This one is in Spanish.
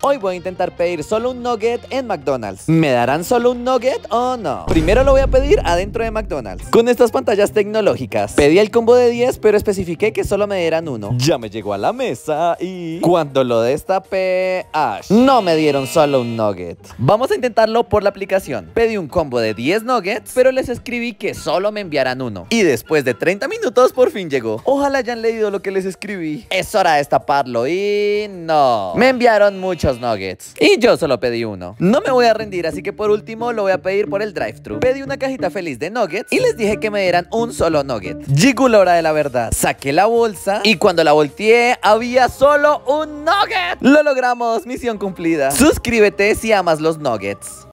Hoy voy a intentar pedir solo un nugget en McDonald's. ¿Me darán solo un nugget o no? Primero lo voy a pedir adentro de McDonald's. Con estas pantallas tecnológicas. Pedí el combo de 10, pero especifiqué que solo me dieran uno. Ya me llegó a la mesa y... Cuando lo destapé... Ash. No me dieron solo un nugget. Vamos a intentarlo por la aplicación. Pedí un combo de 10 nuggets, pero les escribí que solo me enviaran uno. Y después de 30 minutos por fin llegó. Ojalá hayan leído lo que les escribí. Es hora de destaparlo y... no. Me enviaron mucho nuggets. Y yo solo pedí uno. No me voy a rendir, así que por último lo voy a pedir por el drive-thru. Pedí una cajita feliz de nuggets y les dije que me dieran un solo nugget. Llegó la de la verdad. Saqué la bolsa y cuando la volteé había solo un nugget. Lo logramos, misión cumplida. Suscríbete si amas los nuggets.